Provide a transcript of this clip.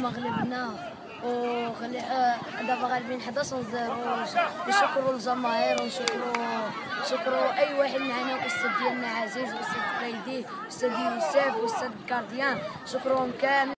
هما غلبنا. وخلي آه، دابا غالبين 11 0 نشكروا الجماهير ونشكروا نشكروا أي واحد معنا الأستاذ ديالنا عزيز الأستاذ قايدي الأستاذ يوسف الأستاذ كارديان شكرهم كامل.